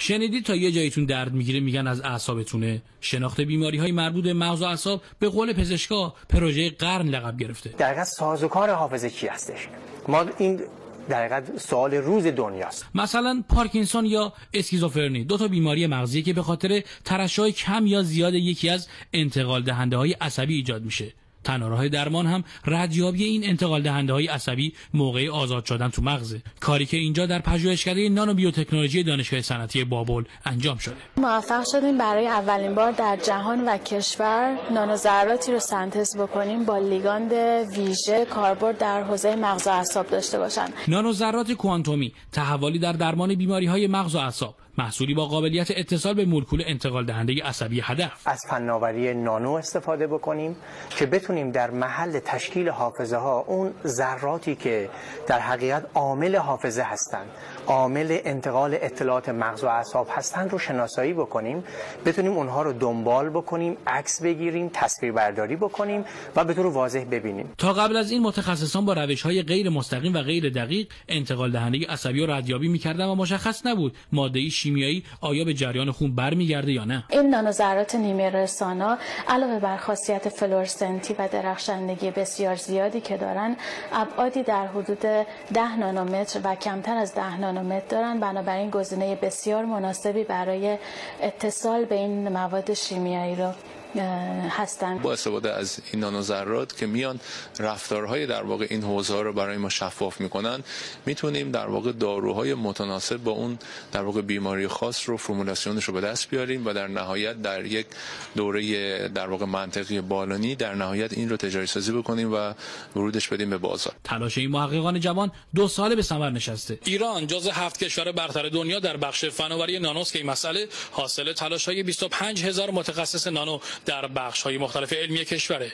شنیدید تا یه جایتون درد می‌گیره میگن از اعصابتونه؟ شناخت بیماری های مربوط به مغز و اعصاب به قول پزشکا پروژه قرن لقب گرفته. در سازوکار حافظه چی هستش؟ ما این در سوال روز دنیاست. مثلا پارکینسون یا اسکیزوفرنی دو تا بیماری مغزی که به خاطر ترشح کم یا زیاد یکی از انتقال دهنده های عصبی ایجاد میشه. تنها راه درمان هم ردیابی این انتقال دهنده های عصبی موقع آزاد شدن تو مغزه. کاری که اینجا در پژوهشکده نانو بیوتکنولوژی دانشگاه صنعتی بابل انجام شده. موفق شدیم برای اولین بار در جهان و کشور نانو ذراتی رو سنتز بکنیم با لیگاند ویژه کاربرد در حوزه مغز و اعصاب داشته باشن. نانو ذرات کوانتومی تحولی در درمان بیماری های مغز و اعصاب محصولی با قابلیت اتصال به مولکول انتقال دهنده عصبی هدف. از فناوری نانو استفاده بکنیم که بتونیم در محل تشکیل حافظه ها اون ذراتی که در حقیقت عامل حافظه هستند عامل انتقال اطلاعات مغز و اعصاب هستند رو شناسایی بکنیم بتونیم اونها رو دنبال بکنیم عکس بگیریم تصویر برداری بکنیم و به طور واضح ببینیم. تا قبل از این متخصصان با روش های غیر مستقیم و غیر دقیق انتقال دهنده عصبی رو ردیابی می‌کردن و مشخص نبود ماده شیمیایی آیا به جریان خون برمیگرده یا نه؟ این نانوذرات نیمه رسانا علاوه بر خاصیت فلورسنتی و درخشندگی بسیار زیادی که دارن ابعادی در حدود 10 نانومتر و کمتر از 10 نانومتر دارن. بنابراین گزینه بسیار مناسبی برای اتصال به این مواد شیمیایی رو. هستن. با استفاده از این نانوذرات که میان رفتارهای در واقع این حوزه ها رو برای ما شفاف می‌کنن می‌تونیم در واقع داروهای متناسب با اون در واقع بیماری خاص رو فرمولاسیونش رو به دست بیاریم و در نهایت در یک دوره در واقع منطقی بالانی در نهایت این رو تجاری سازی بکنیم و ورودش بدیم به بازار. تلاش این محققان جوان دو ساله به ثمر نشسته. ایران جز هفت کشور برتر دنیا در بخش فناوری نانوست که این مسئله حاصل تلاش های 25 هزار متخصص نانو در بخش های مختلف علمی کشوره.